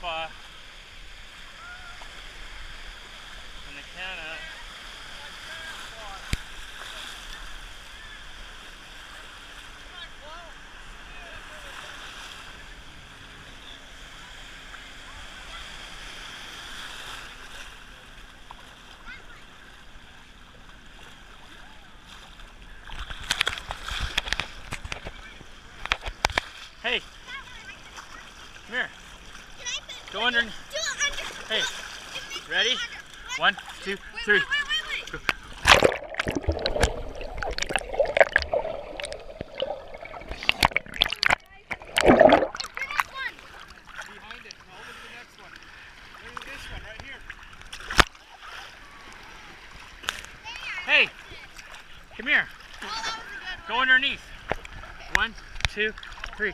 claw. And the canna. Hey, come here. Can I put- Go under. Do under. Hey, ready? under- One, two, Wait, three. Wait, wait. Hey, come here. Go underneath. One, two, three.